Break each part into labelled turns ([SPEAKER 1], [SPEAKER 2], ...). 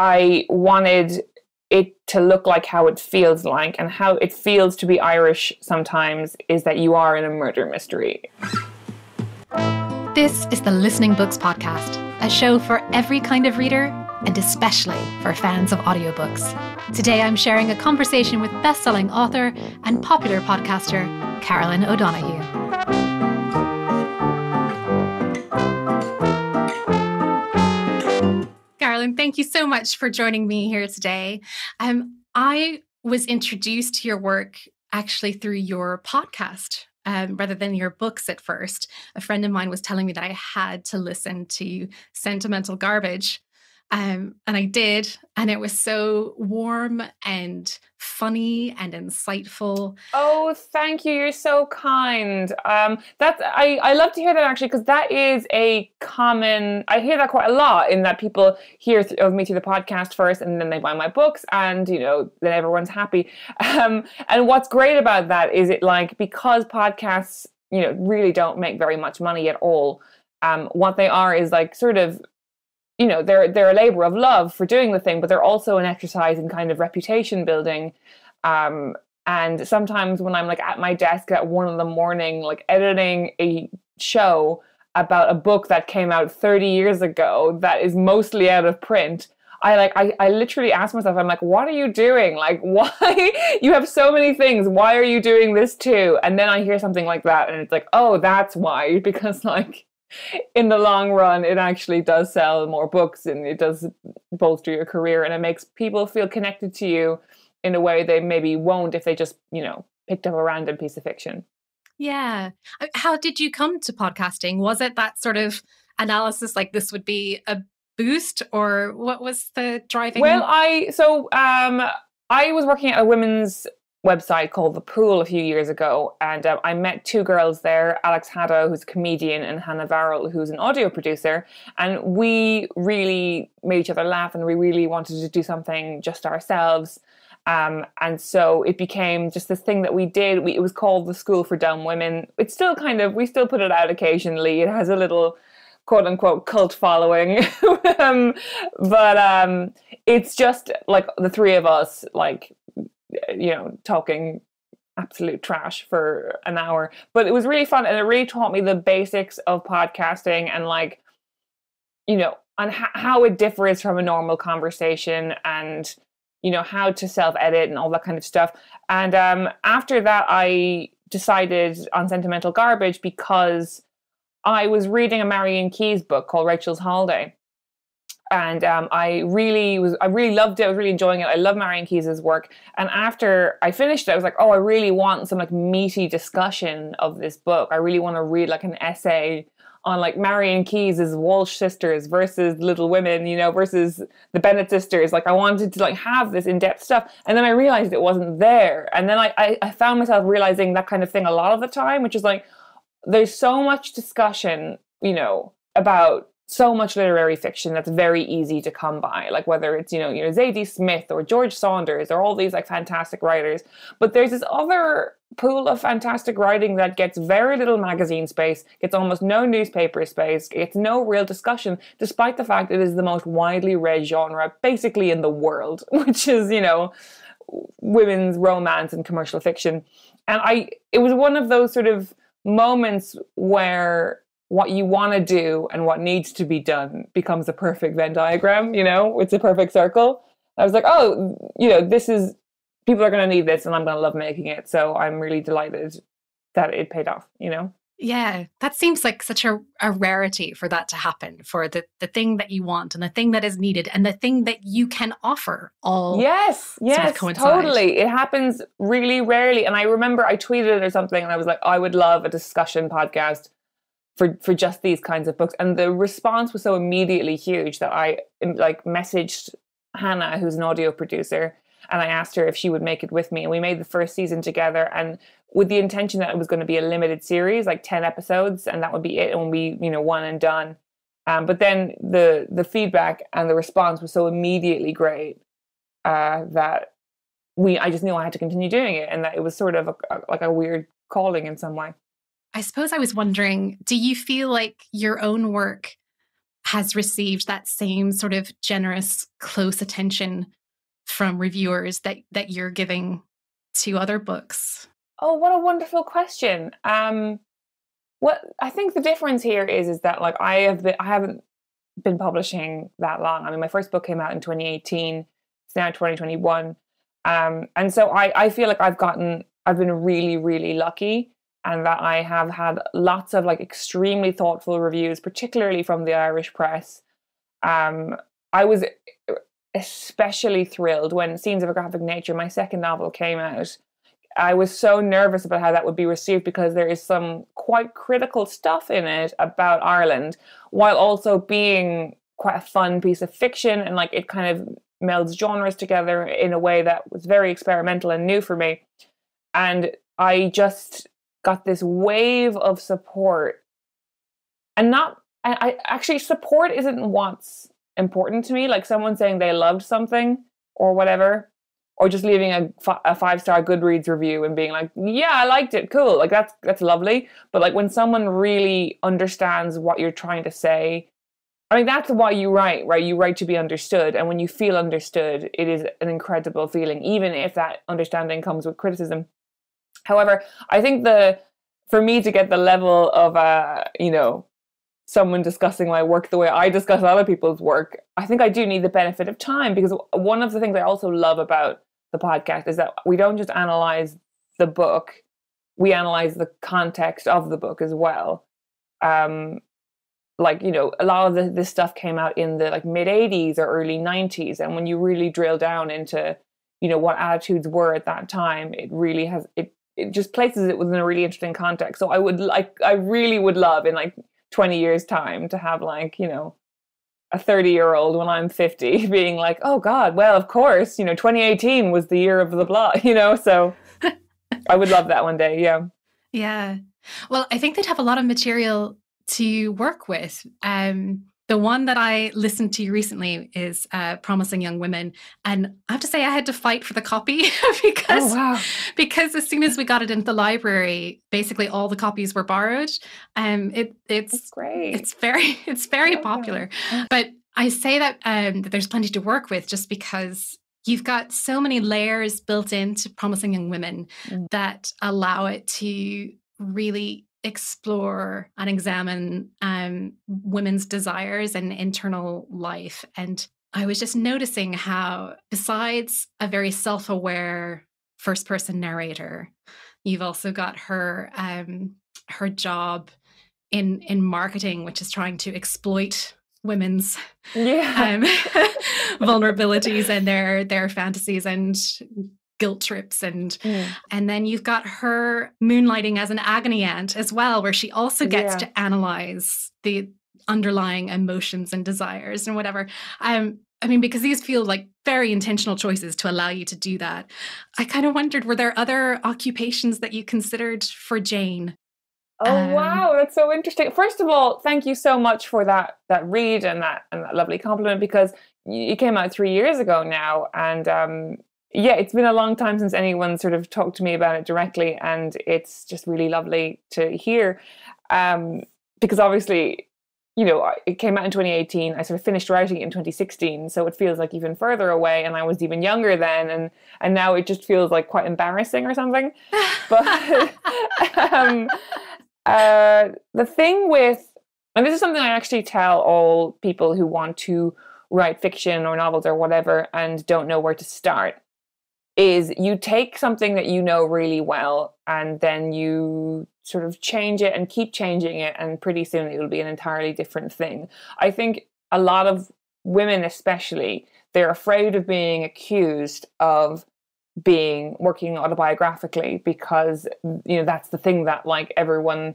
[SPEAKER 1] I wanted it to look like how it feels like, and how it feels to be Irish sometimes is that you are in a murder mystery.
[SPEAKER 2] This is the Listening Books Podcast, a show for every kind of reader and especially for fans of audiobooks. Today I'm sharing a conversation with best-selling author and popular podcaster Caroline O'Donoghue. Caroline, thank you so much for joining me here today. Um, I was introduced to your work actually through your podcast um, rather than your books at first. A friend of mine was telling me that I had to listen to Sentimental Garbage um, and I did. And it was so warm and funny and insightful.
[SPEAKER 1] Oh, thank you. You're so kind. Um, that's I, I love to hear that actually because that is a common. I hear that quite a lot in that people hear th- of me through the podcast first, and then they buy my books, and you know then everyone's happy. Um, and what's great about that is it like because podcasts you know really don't make very much money at all. Um, what they are is like sort of you know they're they're a labor of love for doing the thing but they're also an exercise in kind of reputation building um, and sometimes when i'm like at my desk at one in the morning like editing a show about a book that came out 30 years ago that is mostly out of print I like I, I literally ask myself, I'm like, what are you doing? Like why you have so many things. Why are you doing this too? And then I hear something like that and it's like, oh, that's why. Because like in the long run, it actually does sell more books and it does bolster your career and it makes people feel connected to you in a way they maybe won't if they just, you know, picked up a random piece of fiction.
[SPEAKER 2] Yeah. How did you come to podcasting? Was it that sort of analysis like this would be a boost or what was the driving?
[SPEAKER 1] Well, I, so, um, I was working at a women's website called The Pool a few years ago, and uh, I met two girls there Alex Haddow, who's a comedian, and Hannah Varrall, who's an audio producer. And we really made each other laugh, and we really wanted to do something just ourselves. Um, and so it became just this thing that we did. We, it was called the School for Dumb Women. It's still kind of, we still put it out occasionally. It has a little quote unquote cult following. um, but um, it's just like the three of us, like you know, talking absolute trash for an hour. But it was really fun and it really taught me the basics of podcasting and like, you know, on how it differs from a normal conversation and you know how to self edit and all that kind of stuff. And um, after that, I decided on sentimental garbage because I was reading a Marian Keyes book called Rachel's Holiday and um, I really was I really loved it. I was really enjoying it. I love Marian Keyes's work. And after I finished it, I was like, oh, I really want some like meaty discussion of this book. I really want to read like an essay on like Marian Keyes's Walsh sisters versus Little Women, you know, versus the Bennet sisters. Like I wanted to like have this in-depth stuff. And then I realized it wasn't there. And then I, I, I found myself realizing that kind of thing a lot of the time, which is like there's so much discussion, you know, about so much literary fiction that's very easy to come by like whether it's you know you know zadie smith or george saunders or all these like fantastic writers. But there's this other pool of fantastic writing that gets very little magazine space gets almost no newspaper space gets no real discussion despite the fact it is the most widely read genre basically in the world which is you know women's romance and commercial fiction. And i it was one of those sort of moments where what you want to do and what needs to be done becomes a perfect Venn diagram, you know, it's a perfect circle. I was like, oh, you know, this is, people are going to need this and I'm going to love making it. So I'm really delighted that it paid off, you know?
[SPEAKER 2] Yeah, that seems like such a, a rarity for that to happen, for the, the thing that you want and the thing that is needed and the thing that you can offer all.
[SPEAKER 1] Yes, yes, totally. It happens really rarely. And I remember I tweeted it or something and I was like, I would love a discussion podcast for for just these kinds of books. And the response was so immediately huge that i like messaged hannah who's an audio producer and i asked her if she would make it with me. And we made the first season together and with the intention that it was going to be a limited series like 10 episodes and that would be it and be you know one and done. Um, but then the the feedback and the response was so immediately great uh, that we i just knew i had to continue doing it and that it was sort of a, a, like a weird calling in some way
[SPEAKER 2] I suppose I was wondering do you feel like your own work has received that same sort of generous, close attention from reviewers that that you're giving to other books?
[SPEAKER 1] Oh, what a wonderful question. Um, what I think the difference here is is that like I have been I haven't been publishing that long. I mean, my first book came out in 2018. It's now 2021, um, and so I I feel like I've gotten I've been really really lucky, and that I have had lots of like extremely thoughtful reviews, particularly from the Irish press. Um, I was especially thrilled when Scenes of a Graphic Nature, my second novel, came out. I was so nervous about how that would be received because there is some quite critical stuff in it about Ireland, while also being quite a fun piece of fiction and like it kind of melds genres together in a way that was very experimental and new for me. And I just got this wave of support. And not, I actually, support isn't once important to me. Like someone saying they loved something or whatever, or just leaving a, a five star Goodreads review and being like, "Yeah, I liked it. Cool." Like that's that's lovely. But like when someone really understands what you're trying to say, I mean that's why you write, right? You write to be understood, and when you feel understood, it is an incredible feeling, even if that understanding comes with criticism. However, I think the for me to get the level of uh, you know someone discussing my work the way I discuss other people's work, I think I do need the benefit of time because one of the things I also love about the podcast is that we don't just analyze the book, we analyze the context of the book as well. Um, like you know a lot of the, this stuff came out in the like mid 80s or early 90s and when you really drill down into you know what attitudes were at that time it really has it it just places it within a really interesting context. So i would like i really would love in like 20 years time to have like you know a 30 year old when i'm 50 being like oh god well of course you know 2018 was the year of the blah you know? So i would love that one day yeah.
[SPEAKER 2] Yeah. Well i think they'd have a lot of material to work with. Um the one that I listened to recently is uh, "Promising Young Women," and I have to say I had to fight for the copy because
[SPEAKER 1] oh, wow.
[SPEAKER 2] because as soon as we got it into the library, basically all the copies were borrowed. Um, it it's
[SPEAKER 1] That's great.
[SPEAKER 2] It's very it's very yeah. popular, but I say that um, that there's plenty to work with just because you've got so many layers built into "Promising Young Women" mm. that allow it to really explore and examine um, women's desires and internal life. And I was just noticing how, besides a very self aware first person narrator, you've also got her um, her job in in marketing, which is trying to exploit women's
[SPEAKER 1] yeah. um,
[SPEAKER 2] vulnerabilities and their their fantasies and guilt trips and mm. and then you've got her moonlighting as an agony aunt as well where she also gets yeah. to analyze the underlying emotions and desires and whatever um I mean, because these feel like very intentional choices to allow you to do that. I kind of wondered, were there other occupations that you considered for Jane?
[SPEAKER 1] Oh um, wow, that's so interesting. First of all, thank you so much for that that read and that and that lovely compliment because you came out three years ago now, and um, yeah, it's been a long time since anyone sort of talked to me about it directly, and it's just really lovely to hear. Um, because obviously, you know, it came out in 2018. I sort of finished writing it in 2016, so it feels like even further away, and I was even younger then, and and now it just feels like quite embarrassing or something. But um, uh, the thing with, and this is something I actually tell all people who want to write fiction or novels or whatever and don't know where to start is you take something that you know really well and then you sort of change it and keep changing it and pretty soon it will be an entirely different thing. I think a lot of women especially they're afraid of being accused of being working autobiographically because you know that's the thing that like everyone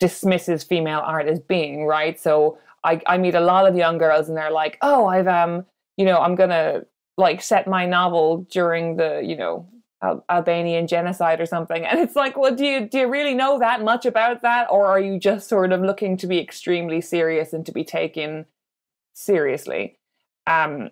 [SPEAKER 1] dismisses female art as being right? So i i meet a lot of young girls and they're like oh i've um you know i'm gonna like set my novel during the you know Al- Albanian genocide or something and it's like well do you do you really know that much about that or are you just sort of looking to be extremely serious and to be taken seriously? Um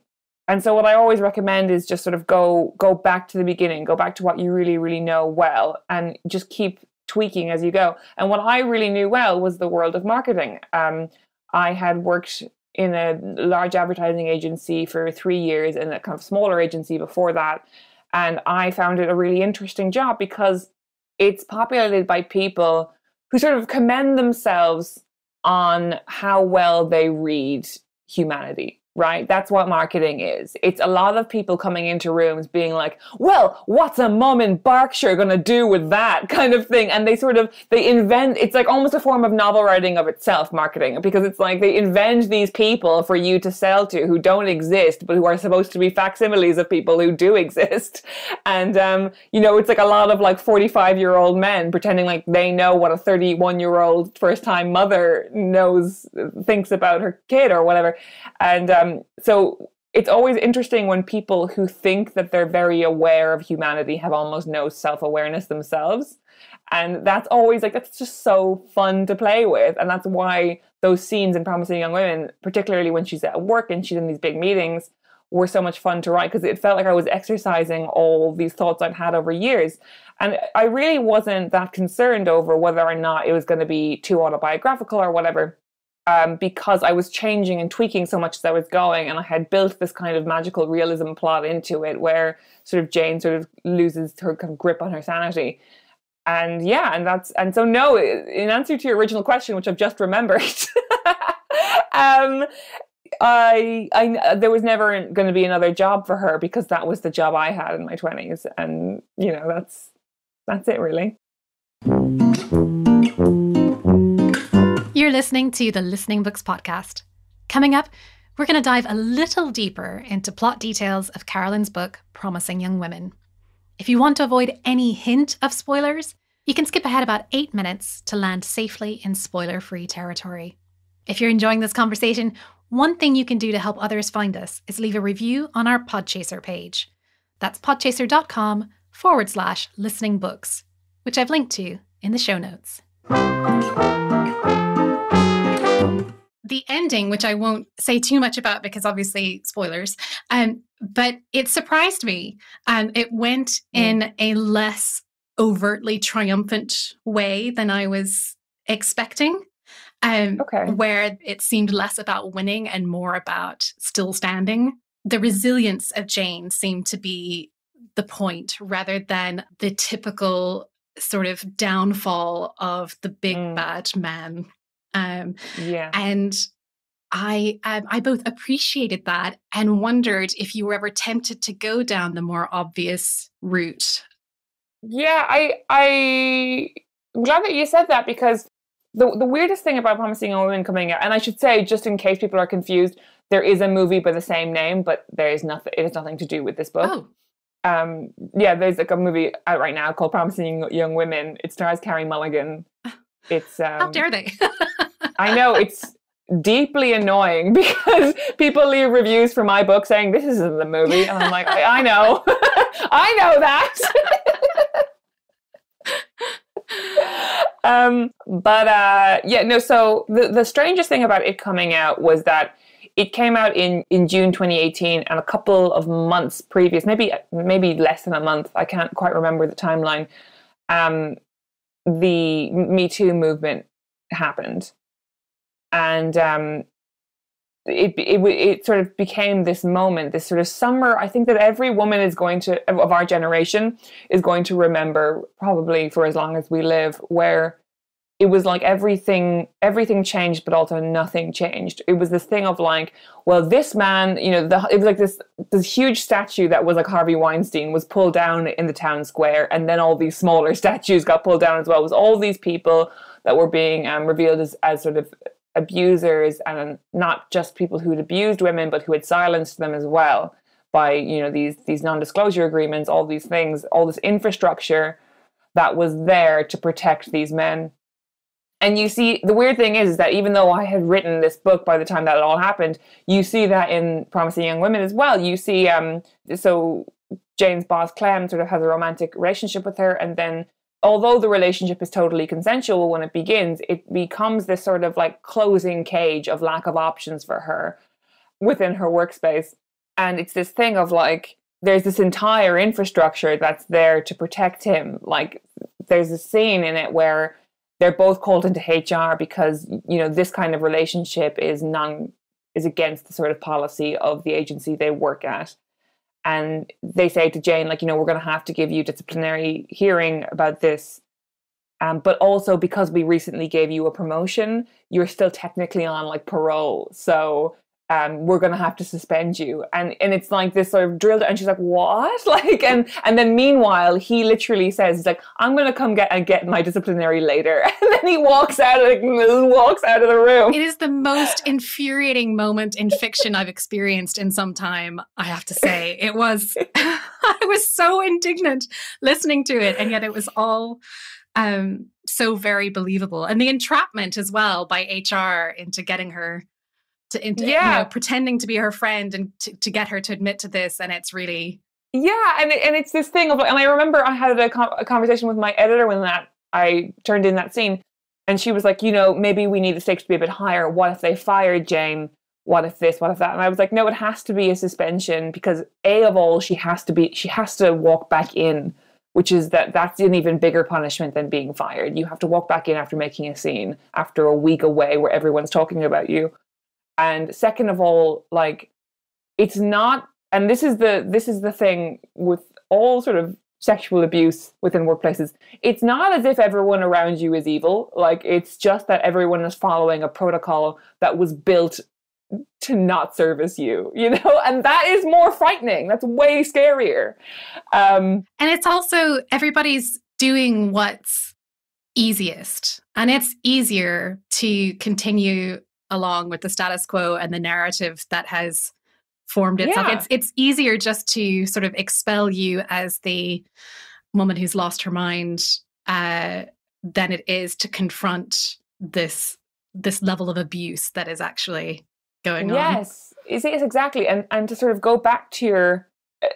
[SPEAKER 1] and so what I always recommend is just sort of go go back to the beginning go back to what you really really know well and just keep tweaking as you go. And what I really knew well was the world of marketing. Um I had worked in a large advertising agency for three years and a kind of smaller agency before that. And I found it a really interesting job because it's populated by people who sort of commend themselves on how well they read humanity right? That's what marketing is. It's a lot of people coming into rooms being like, well, what's a mom in Berkshire going to do with that kind of thing? And they sort of, they invent, it's like almost a form of novel writing of itself, marketing, because it's like they invent these people for you to sell to who don't exist, but who are supposed to be facsimiles of people who do exist. And, um, you know, it's like a lot of like 45 year old men pretending like they know what a 31 year old first time mother knows, thinks about her kid or whatever. And, um, um, so it's always interesting when people who think that they're very aware of humanity have almost no self awareness themselves. And that's always like, that's just so fun to play with. And that's why those scenes in Promising Young Women, particularly when she's at work and she's in these big meetings, were so much fun to write because it felt like I was exercising all these thoughts I'd had over years. And I really wasn't that concerned over whether or not it was going to be too autobiographical or whatever um, because I was changing and tweaking so much as I was going, and I had built this kind of magical realism plot into it, where sort of Jane sort of loses her kind of grip on her sanity, and yeah, and that's and so no, in answer to your original question, which I've just remembered, um, I I there was never going to be another job for her because that was the job I had in my twenties, and you know that's that's it really.
[SPEAKER 2] Listening to the Listening Books Podcast. Coming up, we're going to dive a little deeper into plot details of Caroline's book, Promising Young Women. If you want to avoid any hint of spoilers, you can skip ahead about eight minutes to land safely in spoiler free territory. If you're enjoying this conversation, one thing you can do to help others find us is leave a review on our Podchaser page. That's podchaser.com forward slash listening books, which I've linked to in the show notes the ending, which I won't say too much about because obviously spoilers, um, but it surprised me. Um, it went mm. in a less overtly triumphant way than I was expecting. Um, okay. Where it seemed less about winning and more about still standing. The resilience of Jane seemed to be the point rather than the typical sort of downfall of the big mm. bad man um, yeah. And I um, I both appreciated that and wondered if you were ever tempted to go down the more obvious route.
[SPEAKER 1] Yeah, I I I'm glad that you said that because the the weirdest thing about Promising Young Women coming out, and I should say just in case people are confused, there is a movie by the same name, but there is nothing. It has nothing to do with this book. Oh. Um, yeah, there's like a movie out right now called Promising Young Women. It stars Carey Mulligan. It's um,
[SPEAKER 2] how dare they?
[SPEAKER 1] I know it's deeply annoying because people leave reviews for my book saying this isn't the movie, and I'm like, I, I know, I know that. um, but uh, yeah, no. So the the strangest thing about it coming out was that it came out in in June 2018, and a couple of months previous, maybe maybe less than a month, I can't quite remember the timeline. Um, the Me Too movement happened, and um, it, it it sort of became this moment, this sort of summer. I think that every woman is going to of our generation is going to remember probably for as long as we live, where it was like everything everything changed but also nothing changed. It was this thing of like well this man you know the, it was like this this huge statue that was like harvey weinstein was pulled down in the town square and then all these smaller statues got pulled down as well. It was all these people that were being um, revealed as, as sort of abusers and not just people who had abused women but who had silenced them as well by you know these these non-disclosure agreements all these things all this infrastructure that was there to protect these men and you see the weird thing is, is that even though i had written this book by the time that it all happened you see that in promising young women as well you see um so jane's boss clem sort of has a romantic relationship with her and then although the relationship is totally consensual when it begins, it becomes this sort of like closing cage of lack of options for her within her workspace. And it's this thing of like, there's this entire infrastructure that's there to protect him. Like, there's a scene in it where they're both called into HR because, you know, this kind of relationship is non is against the sort of policy of the agency they work at. And they say to Jane, like, you know, we're going to have to give you disciplinary hearing about this. Um, but also because we recently gave you a promotion, you're still technically on like parole. So um, we're going to have to suspend you. And and it's like this sort of drilled, and she's like, what? Like, and and then meanwhile, he literally says, he's like, I'm going to come get and get my disciplinary later. And then he walks out, like, walks out of the room.
[SPEAKER 2] It is the most infuriating moment in fiction I've experienced in some time. I have to say, it was. I was so indignant listening to it, and yet it was all. Um, so very believable, and the entrapment as well by HR into getting her to into, yeah. you know, pretending to be her friend and to, to get her to admit to this and it's really
[SPEAKER 1] yeah and, and it's this thing of and i remember i had a, a conversation with my editor when that i turned in that scene and she was like you know maybe we need the stakes to be a bit higher. What if they fired jane? What if this? What if that? And i was like no it has to be a suspension because a of all she has to be she has to walk back in which is that that's an even bigger punishment than being fired. You have to walk back in after making a scene after a week away where everyone's talking about you and second of all like it's not and this is the this is the thing with all sort of sexual abuse within workplaces it's not as if everyone around you is evil. Like it's just that everyone is following a protocol that was built to not service you you know? And that is more frightening. That's way scarier. Um
[SPEAKER 2] and it's also everybody's doing what's easiest. And it's easier to continue along with the status quo and the narrative that has formed itself. Yeah. It's it's easier just to sort of expel you as the woman who's lost her mind uh, than it is to confront this this level of abuse that is actually going
[SPEAKER 1] yes.
[SPEAKER 2] on.
[SPEAKER 1] Yes, yes, exactly. And and to sort of go back to your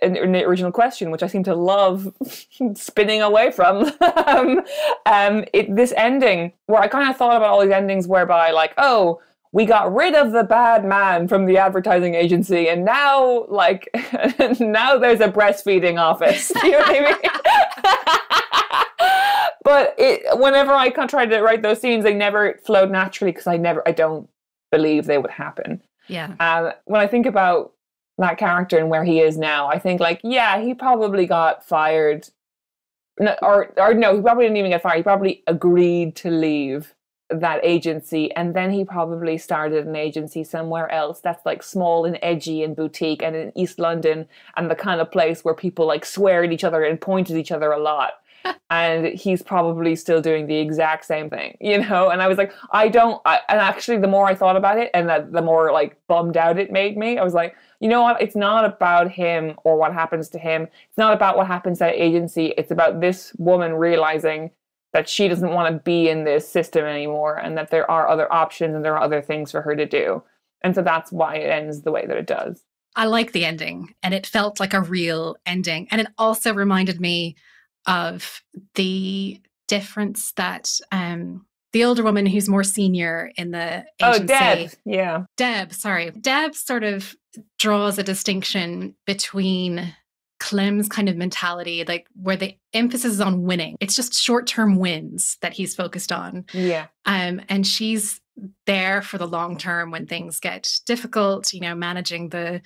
[SPEAKER 1] in, in the original question, which I seem to love spinning away from, um, um, it, this ending where I kind of thought about all these endings whereby like, oh, we got rid of the bad man from the advertising agency and now like now there's a breastfeeding office. You know what i mean? But it, whenever i tried to write those scenes they never flowed naturally because i never i don't believe they would happen.
[SPEAKER 2] Yeah.
[SPEAKER 1] Um, when i think about that character and where he is now i think like yeah he probably got fired. No, or or no he probably didn't even get fired. He probably agreed to leave that agency and then he probably started an agency somewhere else that's like small and edgy and boutique and in East London and the kind of place where people like swear at each other and point at each other a lot. and he's probably still doing the exact same thing, you know? And I was like, I don't, I, and actually, the more I thought about it and the, the more like bummed out it made me, I was like, you know what? It's not about him or what happens to him. It's not about what happens at agency. It's about this woman realizing that she doesn't want to be in this system anymore and that there are other options and there are other things for her to do. And so that's why it ends the way that it does.
[SPEAKER 2] I like the ending and it felt like a real ending. And it also reminded me of the difference that um, the older woman who's more senior in the
[SPEAKER 1] agency. Oh, Deb. Yeah.
[SPEAKER 2] Deb, sorry. Deb sort of draws a distinction between Clem's kind of mentality, like where the emphasis is on winning. It's just short term wins that he's focused on.
[SPEAKER 1] Yeah.
[SPEAKER 2] Um, and she's there for the long term when things get difficult, you know, managing the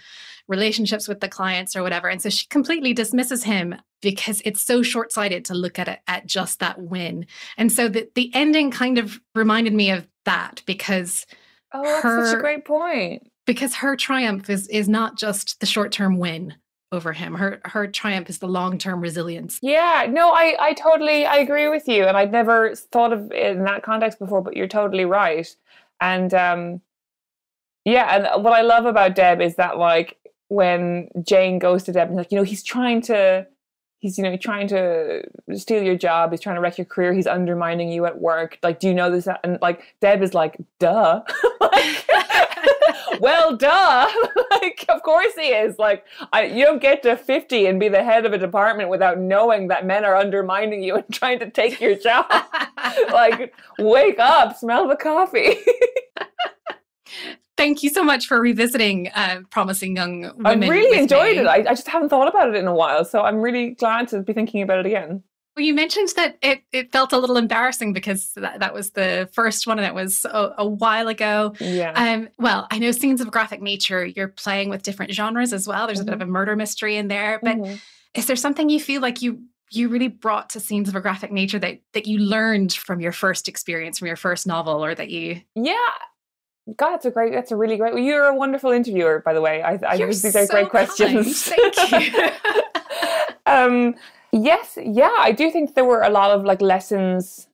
[SPEAKER 2] relationships with the clients or whatever. And so she completely dismisses him because it's so short sighted to look at it at just that win. And so the, the ending kind of reminded me of that because.
[SPEAKER 1] Oh, that's her, such a great point.
[SPEAKER 2] Because her triumph is is not just the short term win over him. Her her triumph is the long term resilience.
[SPEAKER 1] Yeah, no, I I totally I agree with you, and I'd never thought of it in that context before. But you're totally right, and um, yeah, and what I love about Deb is that like when Jane goes to Deb and like you know he's trying to he's you know trying to steal your job he's trying to wreck your career he's undermining you at work like do you know this and like deb is like duh like, well, duh. like, of course he is. Like, I, you don't get to 50 and be the head of a department without knowing that men are undermining you and trying to take your job. like, wake up, smell the coffee.
[SPEAKER 2] Thank you so much for revisiting uh, Promising Young Women.
[SPEAKER 1] I really enjoyed me. it. I, I just haven't thought about it in a while. So I'm really glad to be thinking about it again.
[SPEAKER 2] Well, you mentioned that it, it felt a little embarrassing because that, that was the first one and it was a, a while ago.
[SPEAKER 1] Yeah.
[SPEAKER 2] Um, well, I know scenes of graphic nature, you're playing with different genres as well. There's mm-hmm. a bit of a murder mystery in there. But mm-hmm. is there something you feel like you you really brought to scenes of a graphic nature that that you learned from your first experience, from your first novel, or that you
[SPEAKER 1] Yeah. God, that's a great. That's a really great. Well, you're a wonderful interviewer, by the way. I, I think these are great questions.
[SPEAKER 2] Thank you.
[SPEAKER 1] um, Yes, yeah, I do think there were a lot of like lessons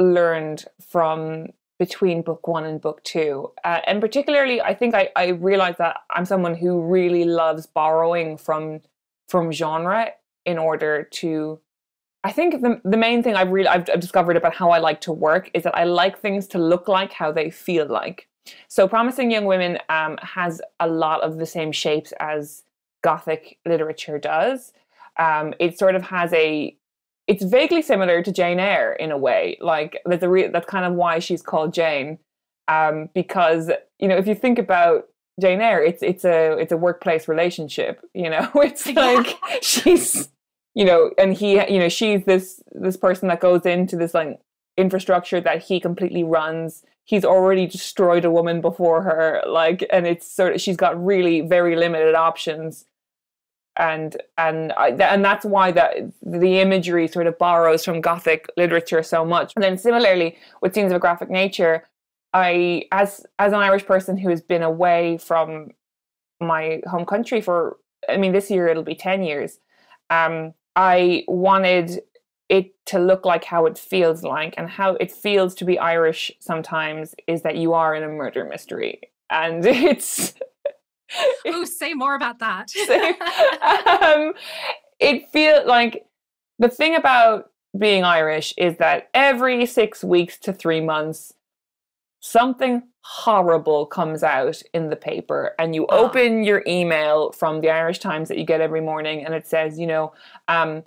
[SPEAKER 1] learned from between book one and book two. Uh, and particularly, I think I, I realized that I'm someone who really loves borrowing from from genre in order to. I think the the main thing I've really I've discovered about how I like to work is that I like things to look like how they feel like. So, Promising Young Women um, has a lot of the same shapes as Gothic literature does um, it sort of has a it's vaguely similar to Jane Eyre in a way. Like that's a re- that's kind of why she's called Jane, um, because you know if you think about Jane Eyre, it's it's a it's a workplace relationship. You know, it's like she's you know, and he you know she's this this person that goes into this like infrastructure that he completely runs. He's already destroyed a woman before her, like, and it's sort of she's got really very limited options and and I, and that's why that the imagery sort of borrows from Gothic literature so much. And then similarly with scenes of a graphic nature, I as as an Irish person who has been away from my home country for I mean this year it'll be ten years. Um, I wanted it to look like how it feels like, and how it feels to be Irish sometimes is that you are in a murder mystery, and it's
[SPEAKER 2] oh, say more about that.
[SPEAKER 1] um, it feels like the thing about being Irish is that every six weeks to three months, something horrible comes out in the paper, and you oh. open your email from the Irish Times that you get every morning, and it says, you know, um,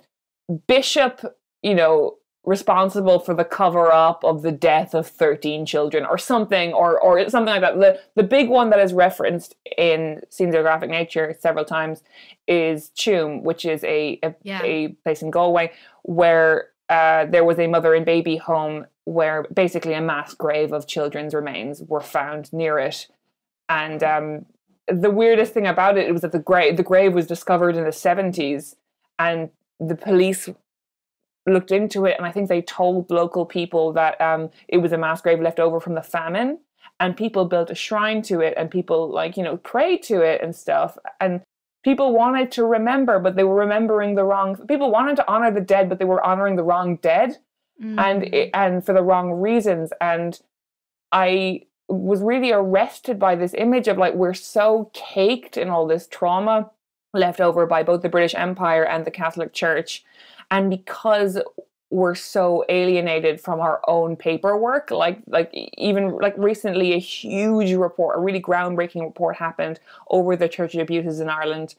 [SPEAKER 1] Bishop, you know, responsible for the cover up of the death of 13 children or something or or something like that the the big one that is referenced in scenes of graphic nature several times is Tuam which is a a, yeah. a place in Galway where uh, there was a mother and baby home where basically a mass grave of children's remains were found near it and um, the weirdest thing about it was that the grave the grave was discovered in the 70s and the police looked into it, and I think they told local people that um, it was a mass grave left over from the famine, and people built a shrine to it, and people like you know prayed to it and stuff, and people wanted to remember, but they were remembering the wrong. People wanted to honor the dead, but they were honoring the wrong dead, mm. and it, and for the wrong reasons, and I was really arrested by this image of like we're so caked in all this trauma left over by both the British Empire and the Catholic Church and because we're so alienated from our own paperwork like like even like recently a huge report a really groundbreaking report happened over the church abuses in Ireland.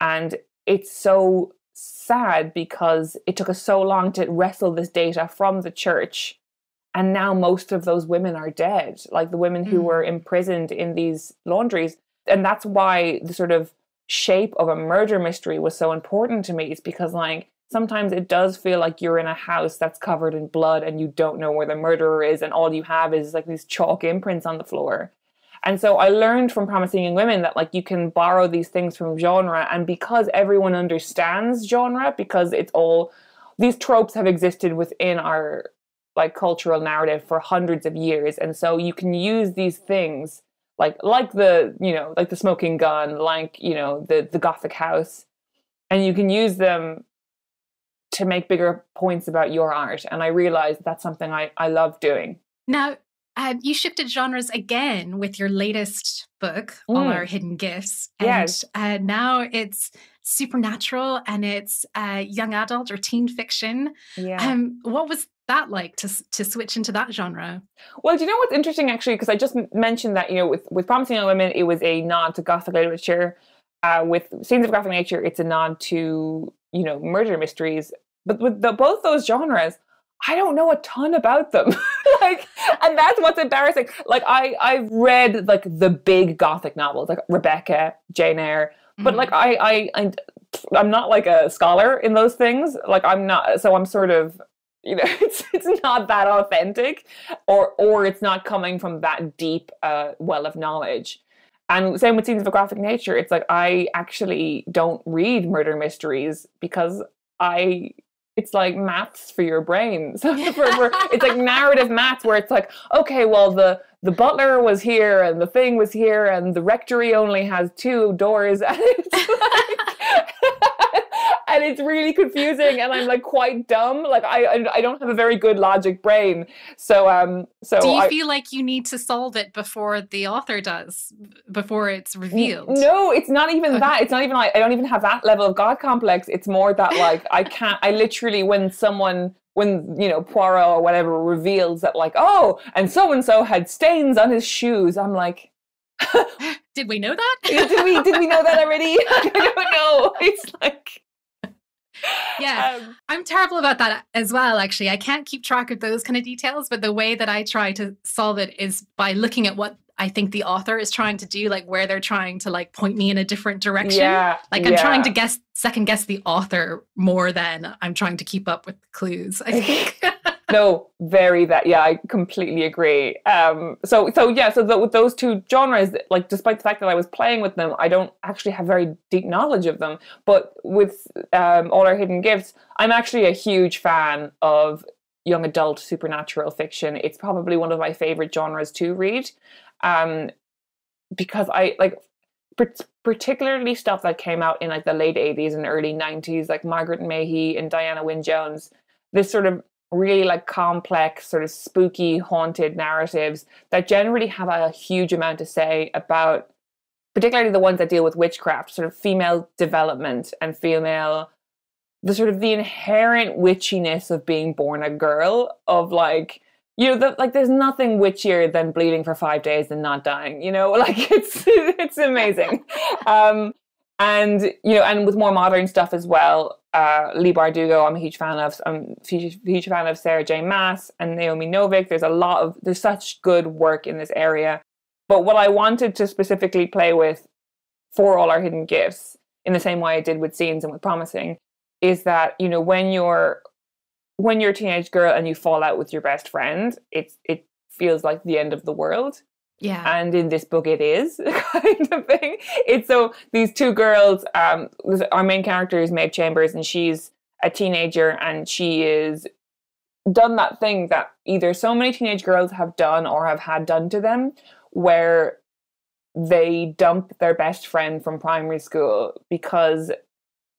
[SPEAKER 1] And it's so sad because it took us so long to wrestle this data from the church. And now most of those women are dead like the women who mm. were imprisoned in these laundries. And that's why the sort of shape of a murder mystery was so important to me it's because like sometimes it does feel like you're in a house that's covered in blood and you don't know where the murderer is and all you have is like these chalk imprints on the floor. And so I learned from Promising Young Women that like you can borrow these things from genre and because everyone understands genre because it's all these tropes have existed within our like cultural narrative for hundreds of years and so you can use these things like like the you know like the smoking gun like you know the the gothic house and you can use them to make bigger points about your art. And I realized that's something I, I love doing.
[SPEAKER 2] Now, uh, you shifted genres again with your latest book, mm. All Our Hidden Gifts. And
[SPEAKER 1] yes.
[SPEAKER 2] uh, now it's supernatural and it's uh, young adult or teen fiction.
[SPEAKER 1] Yeah.
[SPEAKER 2] Um, what was that like to, to switch into that genre?
[SPEAKER 1] Well, do you know what's interesting actually? Because I just mentioned that, you know, with, with Promising Young Women, it was a nod to Gothic literature. Uh, with Scenes of Graphic Nature, it's a nod to you know murder mysteries but with the, both those genres i don't know a ton about them like and that's what's embarrassing like i i've read like the big gothic novels like rebecca jane eyre but like mm-hmm. I, I i I'm not like a scholar in those things. Like I'm not. So I'm sort of you know it's it's not that authentic or or it's not coming from that deep uh, well of knowledge and same with scenes of a graphic nature. It's like i actually don't read murder mysteries because i it's like maths for your brain. So for, for, it's like narrative maths where it's like okay well the the butler was here and the thing was here and the rectory only has two doors. And it's like and it's really confusing and i'm like quite dumb. Like i i don't have a very good logic brain. So um so
[SPEAKER 2] do you
[SPEAKER 1] I,
[SPEAKER 2] feel like you need to solve it before the author does before it's revealed?
[SPEAKER 1] no it's not even that. It's not even like i don't even have that level of god complex. It's more that like i can't i literally when someone when you know Poirot or whatever reveals that like oh and so and so had stains on his shoes I'm like
[SPEAKER 2] did we know that?
[SPEAKER 1] Did we did we know that already? I don't know. It's like
[SPEAKER 2] yeah um, i'm terrible about that as well actually. I can't keep track of those kind of details but the way that i try to solve it is by looking at what i think the author is trying to do like where they're trying to like point me in a different direction.
[SPEAKER 1] Yeah
[SPEAKER 2] like i'm yeah. trying to guess second guess the author more than i'm trying to keep up with clues i think
[SPEAKER 1] no, very that. Yeah, I completely agree. Um, so so yeah, so the, with those two genres, like despite the fact that I was playing with them, I don't actually have very deep knowledge of them. But with um, all our hidden gifts, I'm actually a huge fan of young adult supernatural fiction. It's probably one of my favorite genres to read, um, because I like particularly stuff that came out in like the late 80s and early 90s like margaret mahy and diana wynne jones this sort of really like complex, sort of spooky, haunted narratives that generally have a huge amount to say about, particularly the ones that deal with witchcraft, sort of female development and female, the sort of the inherent witchiness of being born a girl, of like, you know, the, like there's nothing witchier than bleeding for five days and not dying. You know, like it's it's amazing. um, and you know, and with more modern stuff as well, uh, Leigh Bardugo, I'm a huge fan of. I'm a huge, huge fan of Sarah J. Maas and Naomi Novik. There's a lot of there's such good work in this area. But what I wanted to specifically play with for all our hidden gifts, in the same way I did with scenes and with promising, is that you know when you're when you're a teenage girl and you fall out with your best friend, it's it feels like the end of the world.
[SPEAKER 2] Yeah.
[SPEAKER 1] And in this book, it is kind of thing. It's so these two girls, um, our main character is Maeve Chambers, and she's a teenager, and she is done that thing that either so many teenage girls have done or have had done to them, where they dump their best friend from primary school because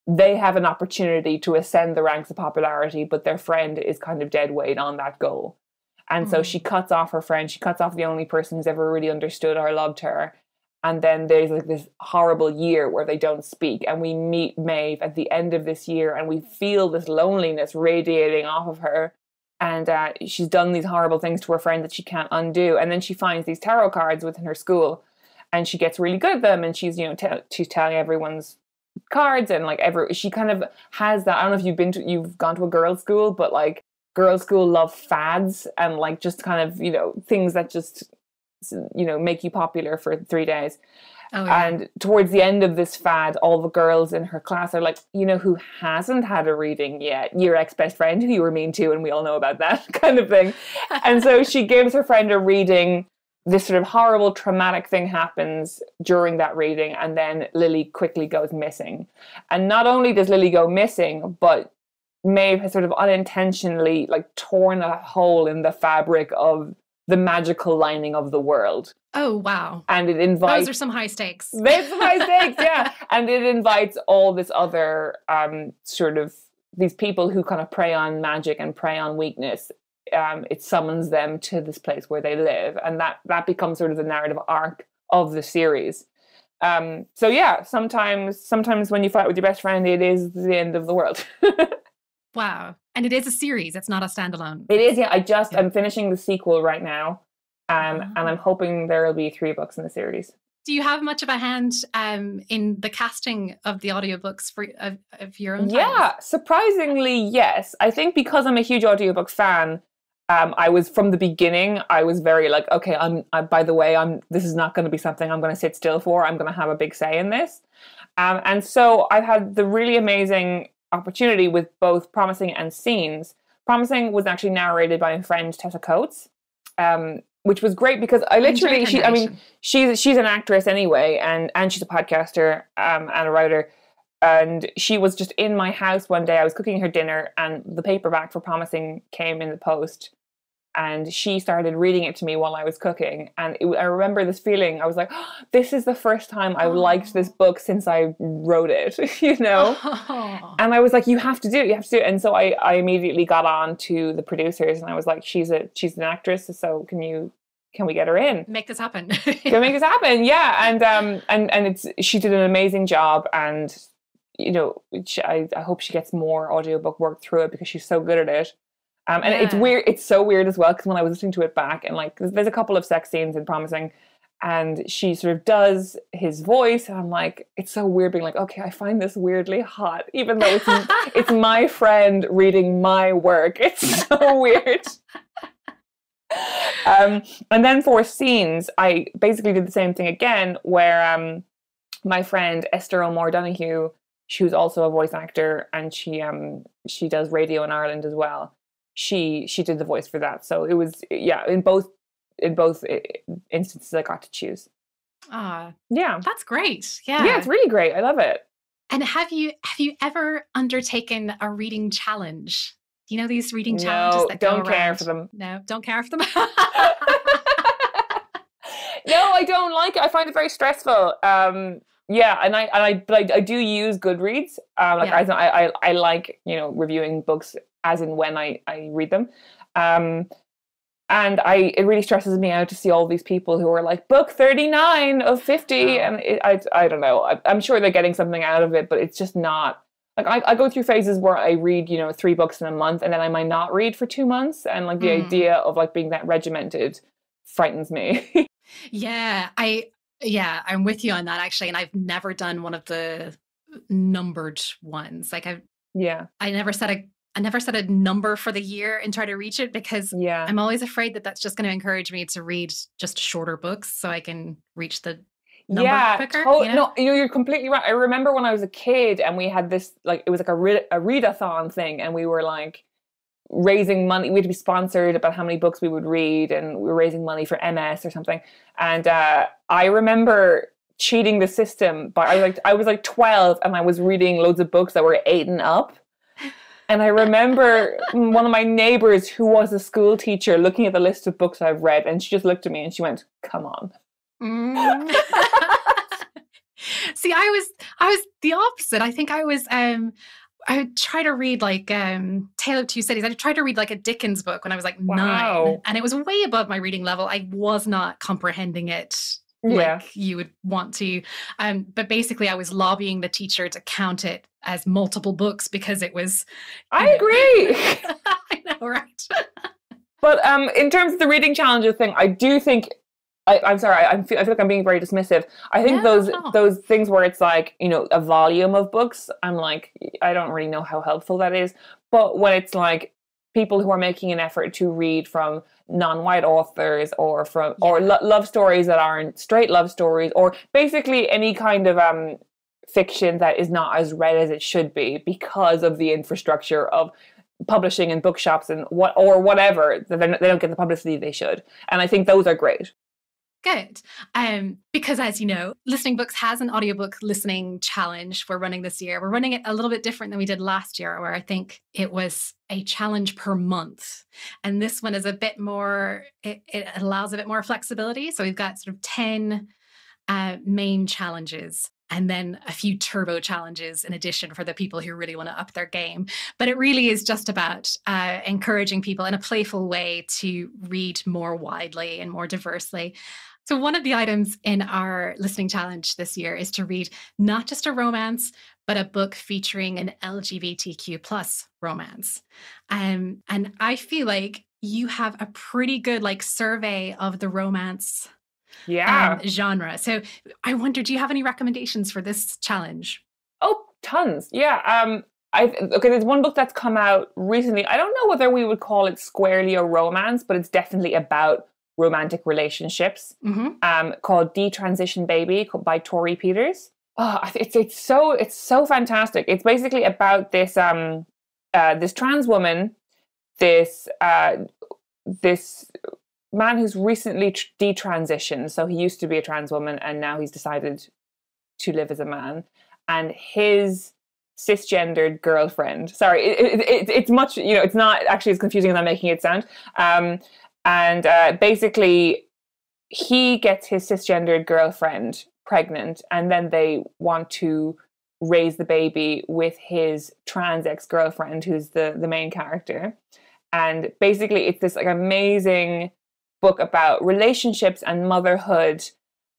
[SPEAKER 1] they have an opportunity to ascend the ranks of popularity, but their friend is kind of dead weight on that goal. And mm so she cuts off her friend. She cuts off the only person who's ever really understood or loved her. And then there's like this horrible year where they don't speak. And we meet Maeve at the end of this year and we feel this loneliness radiating off of her. And uh, she's done these horrible things to her friend that she can't undo. And then she finds these tarot cards within her school and she gets really good at them. And she's, you know, t- she's telling everyone's cards and like every, she kind of has that. I don't know if you've been to, you've gone to a girls' school, but like girls' school love fads and like just kind of you know things that just you know make you popular for three days. Oh, yeah. And towards the end of this fad, all the girls in her class are like, you know, who hasn't had a reading yet? Your ex best friend who you were mean to, and we all know about that kind of thing. and so she gives her friend a reading. This sort of horrible, traumatic thing happens during that reading, and then Lily quickly goes missing. And not only does Lily go missing, but Maeve has sort of unintentionally like torn a hole in the fabric of the magical lining of the world.
[SPEAKER 2] Oh wow!
[SPEAKER 1] And it invites
[SPEAKER 2] those are some high stakes.
[SPEAKER 1] There's some high stakes, yeah. And it invites all this other um, sort of these people who kind of prey on magic and prey on weakness. Um, it summons them to this place where they live, and that that becomes sort of the narrative arc of the series. Um, so yeah, sometimes sometimes when you fight with your best friend, it is the end of the world.
[SPEAKER 2] Wow. And it is a series, it's not a standalone.
[SPEAKER 1] It is, yeah. I just, yeah. I'm finishing the sequel right now. Um. And I'm hoping there will be three books in the series.
[SPEAKER 2] Do you have much of a hand um, in the casting of the audiobooks for of, of your own?
[SPEAKER 1] Yeah, titles? surprisingly, yes. I think because I'm a huge audiobook fan, um, I was from the beginning. I was very like, okay, I'm. I, by the way, I'm. This is not going to be something I'm going to sit still for. I'm going to have a big say in this. Um, and so I've had the really amazing opportunity with both Promising and Scenes. Promising was actually narrated by my friend Tessa Coates, um, which was great because I literally, she, I mean, she's she's an actress anyway, and and she's a podcaster um, and a writer. And she was just in my house one day. I was cooking her dinner, and the paperback for Promising came in the post and she started reading it to me while I was cooking. And it, I remember this feeling. I was like, oh, "This is the first time i've liked this book since I wrote it," you know. Oh. And I was like, "You have to do it. You have to do it." And so I, I immediately got on to the producers, and I was like, "She's a she's an actress, so can you can we get her in?
[SPEAKER 2] Make this happen.
[SPEAKER 1] can make this happen? Yeah." And um and and it's she did an amazing job, and you know, she, I I hope she gets more audiobook work through it because she's so good at it. Um, and yeah. it's weird. It's so weird as well because when I was listening to it back, and like, there's, there's a couple of sex scenes in Promising, and she sort of does his voice, and I'm like, it's so weird being like, okay, I find this weirdly hot, even though it's it's my friend reading my work. It's so weird. um, and then for scenes, I basically did the same thing again, where um, my friend Esther O'More Donahue, she was also a voice actor, and she um she does radio in Ireland as well she she did the voice for that. So it was yeah in both in both instances I got to choose.
[SPEAKER 2] Ah,
[SPEAKER 1] yeah,
[SPEAKER 2] that's great. Yeah,
[SPEAKER 1] yeah, it's really great. I love it.
[SPEAKER 2] And have you have you ever undertaken a reading challenge? You know these reading challenges
[SPEAKER 1] no,
[SPEAKER 2] that
[SPEAKER 1] don't
[SPEAKER 2] go
[SPEAKER 1] care for them.
[SPEAKER 2] No, don't care for them.
[SPEAKER 1] no, I don't like it. I find it very stressful. Um, yeah, and I and I but I, I do use Goodreads. Um, like yeah. I, I I like you know reviewing books as in when I, I read them. Um, and I it really stresses me out to see all these people who are like book 39 of 50 and it, I, I don't know I, am sure they're getting something out of it but it's just not like I, I go through phases where I read you know three books in a month and then I might not read for two months and like the mm. idea of like being that regimented frightens me
[SPEAKER 2] yeah I yeah I'm with you on that actually and I've never done one of the numbered ones like I've
[SPEAKER 1] yeah
[SPEAKER 2] I never set a I never set a number for the year and try to reach it because
[SPEAKER 1] yeah.
[SPEAKER 2] I'm always afraid that that's just going to encourage me to read just shorter books so I can reach the number
[SPEAKER 1] yeah,
[SPEAKER 2] quicker.
[SPEAKER 1] To-
[SPEAKER 2] you know?
[SPEAKER 1] No, you know, you're completely right. I remember when I was a kid and we had this, like, it was like a, read- a readathon thing and we were like raising money. We had to be sponsored about how many books we would read and we were raising money for MS or something. And uh, I remember cheating the system but I was like I was like 12 and I was reading loads of books that were eight and up and I remember one of my neighbors who was a school teacher looking at the list of books I've read, and she just looked at me and she went, "Come on."
[SPEAKER 2] Mm. See, I was I was the opposite. I think I was um I would try to read like um Tale of Two Cities. I tried to read like a Dickens book when I was like wow. nine. And it was way above my reading level. I was not comprehending it yeah. like you would want to. Um, but basically, I was lobbying the teacher to count it as multiple books because it was.
[SPEAKER 1] I know, agree.
[SPEAKER 2] I know, right?
[SPEAKER 1] but um, in terms of the reading challenges thing, I do think. I, am sorry. I, I, feel, I feel like I'm being very dismissive. I think those no. those things where it's like you know a volume of books. I'm like I don't really know how helpful that is. But when it's like people who are making an effort to read from non-white authors or from yeah. or lo- love stories that aren't straight love stories or basically any kind of um fiction that is not as read as it should be because of the infrastructure of publishing and bookshops and what or whatever they don't get the publicity they should and i think those are great
[SPEAKER 2] Good. Um, because as you know, Listening Books has an audiobook listening challenge we're running this year. We're running it a little bit different than we did last year, where I think it was a challenge per month. And this one is a bit more, it, it allows a bit more flexibility. So we've got sort of 10 uh, main challenges and then a few turbo challenges in addition for the people who really want to up their game. But it really is just about uh, encouraging people in a playful way to read more widely and more diversely. So, one of the items in our listening challenge this year is to read not just a romance, but a book featuring an LGBTQ plus romance. Um, and I feel like you have a pretty good like survey of the romance
[SPEAKER 1] yeah.
[SPEAKER 2] um, genre. So I wonder, do you have any recommendations for this challenge?
[SPEAKER 1] Oh, tons. Yeah. Um, I okay. There's one book that's come out recently. I don't know whether we would call it squarely a romance, but it's definitely about romantic relationships
[SPEAKER 2] mm-hmm.
[SPEAKER 1] um, called Detransition Baby by Torrey Peters. oh, it's it's so it's so fantastic. It's basically about this um uh, this trans woman, this uh, this man who's recently tr- detransitioned. So he used to be a trans woman, and now he's decided to live as a man. And his cisgendered girlfriend. Sorry, it, it, it, it's much. You know, it's not actually as confusing as I'm making it sound. Um, and uh, basically, he gets his cisgendered girlfriend pregnant, and then they want to raise the baby with his trans ex girlfriend, who's the the main character. And basically, it's this like amazing book about relationships and motherhood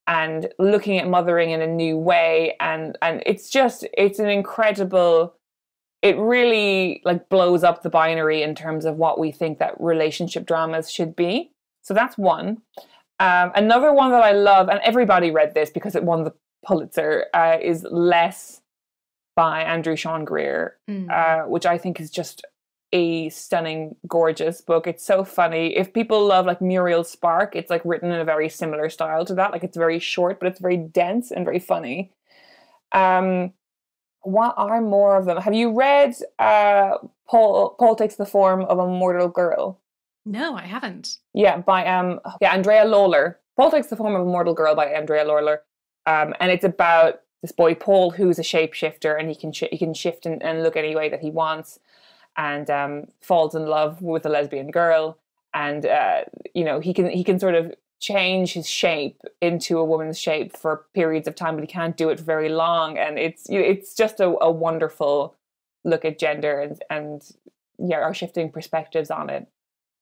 [SPEAKER 1] and looking at mothering in a new way and and it's just it's an incredible it really like blows up the binary in terms of what we think that relationship dramas should be so that's one um, another one that i love and everybody read this because it won the pulitzer uh, is less by andrew sean greer mm. uh, which i think is just a stunning, gorgeous book. It's so funny. If people love like Muriel Spark, it's like written in a very similar style to that. Like it's very short, but it's very dense and very funny. Um, what are more of them? Have you read uh, Paul? Paul takes the form of a mortal girl.
[SPEAKER 2] No, I haven't.
[SPEAKER 1] Yeah, by um, yeah, Andrea Lawlor. Paul takes the form of a mortal girl by Andrea Lawlor, um, and it's about this boy Paul who's a shapeshifter and he can sh- he can shift and, and look any way that he wants and um, falls in love with a lesbian girl, and uh, you know he can he can sort of change his shape into a woman's shape for periods of time, but he can't do it for very long, and it's it's just a, a wonderful look at gender and and yeah our shifting perspectives on it.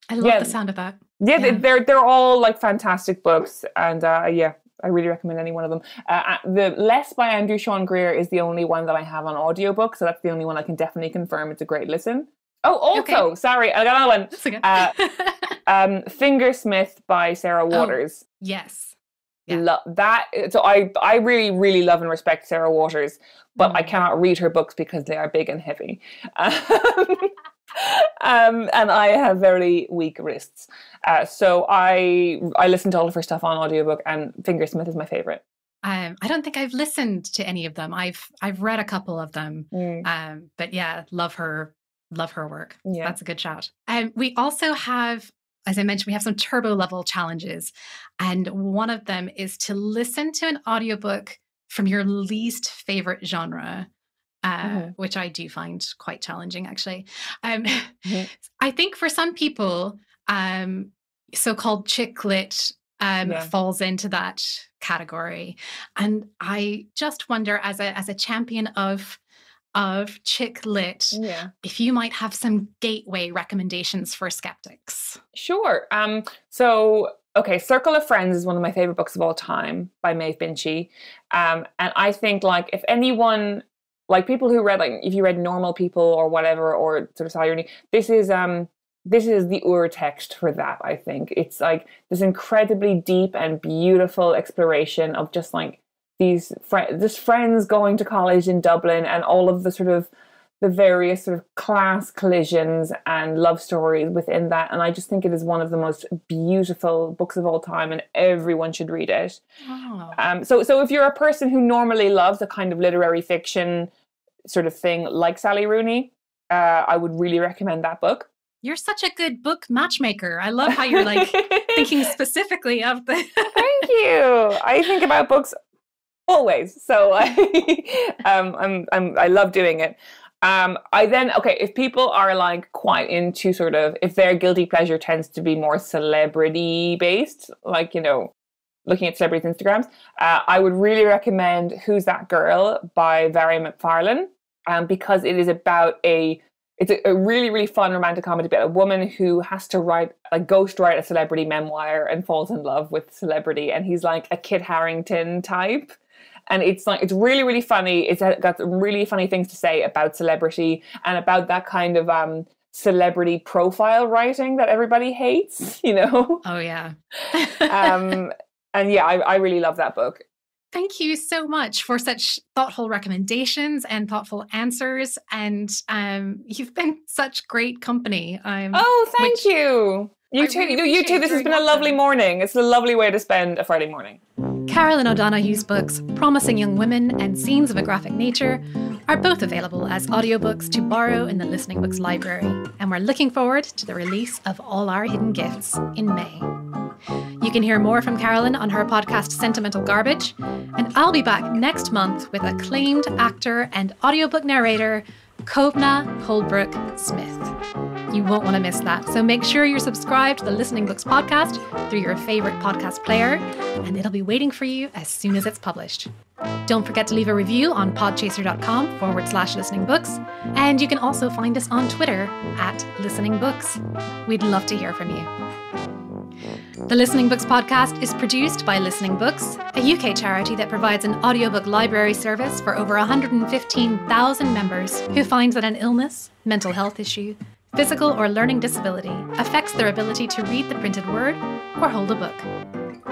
[SPEAKER 2] I love yeah. the sound of that.
[SPEAKER 1] Yeah, yeah, they're they're all like fantastic books, and uh, yeah, I really recommend any one of them. Uh, uh, the Less by Andrew Sean Greer is the only one that I have on audiobook, so that's the only one I can definitely confirm it's a great listen. Oh, also, okay. sorry, I got another one. Okay. Uh, um, Fingersmith by Sarah oh, Waters.
[SPEAKER 2] Oh, yes.
[SPEAKER 1] Yeah. Lo- that so I I really really love and respect Sarah Waters, but mm. I cannot read her books because they are big and heavy. um, and I have very weak wrists. Uh, so I I listen to all of her stuff on audiobook, and Fingersmith is my favorite.
[SPEAKER 2] Um, I don't think I've listened to any of them. I've I've read a couple of them, mm. um, but yeah, love her love her work. Yeah, that's a good shout. Um, we also have. As I mentioned, we have some turbo level challenges. And one of them is to listen to an audiobook from your least favorite genre uh, mm-hmm. which I do find quite challenging, actually. Um, mm-hmm. I think for some people, um, so called chick lit um, yeah. falls into that category. And I just wonder, as a, as a champion of of chick lit yeah. if you might have some gateway recommendations for skeptics
[SPEAKER 1] sure um so okay circle of friends is one of my favorite books of all time by maeve binchy um and i think like if anyone like people who read like if you read normal people or whatever or sort of Sally this is um this is the ur text for that i think it's like this incredibly deep and beautiful exploration of just like these friends just friends going to college in dublin and all of the sort of the various sort of class collisions and love stories within that and i just think it is one of the most beautiful books of all time and everyone should read it um, so so if you're a person who normally loves a kind of literary fiction sort of thing like Sally Rooney, uh, I would really recommend that book.
[SPEAKER 2] You're such a good book matchmaker. I love how you're like thinking specifically of the.
[SPEAKER 1] Thank you. I think about books always, so I, um, I'm, I'm, I love doing it. Um, I then okay if people are like quite into sort of if their guilty pleasure tends to be more celebrity based, like you know looking at celebrities' Instagrams, uh, I would really recommend Who's That Girl by Mhairi McFarlane um, because it is about a it's a, a, really really fun romantic comedy about a woman who has to write like ghost write a celebrity memoir and falls in love with celebrity and he's like a Kit Harington type and it's like it's really really funny it's got really funny things to say about celebrity and about that kind of um celebrity profile writing that everybody hates you know
[SPEAKER 2] oh yeah
[SPEAKER 1] um and yeah, I, I really love that book.
[SPEAKER 2] Thank you so much for such thoughtful recommendations and thoughtful answers. And um, you've been such great company.
[SPEAKER 1] Um, oh, thank you. You I too. Really you too. This has been a lovely morning. It's a lovely way to spend a Friday morning.
[SPEAKER 2] Caroline O'Donoghue's books, Promising Young Women and Scenes of a Graphic Nature, are both available as audiobooks to borrow in the Listening Books library, and we're looking forward to the release of All Our Hidden Gifts in May. You can hear more from Caroline on her podcast Sentimental Garbage, and I'll be back next month with acclaimed actor and audiobook narrator Kobna Holbrook Smith. You won't want to miss that, so make sure you're subscribed to the Listening Books podcast through your favorite podcast player, and it'll be waiting for you as soon as it's published. Don't forget to leave a review on podchaser.com forward slash listening books, and you can also find us on Twitter at listening books. We'd love to hear from you. The Listening Books podcast is produced by Listening Books, a UK charity that provides an audiobook library service for over 115,000 members who find that an illness, mental health issue, physical or learning disability affects their ability to read the printed word or hold a book.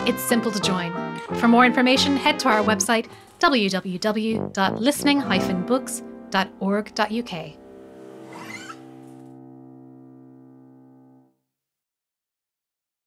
[SPEAKER 2] It's simple to join. For more information, head to our website www.listening-books.org.uk.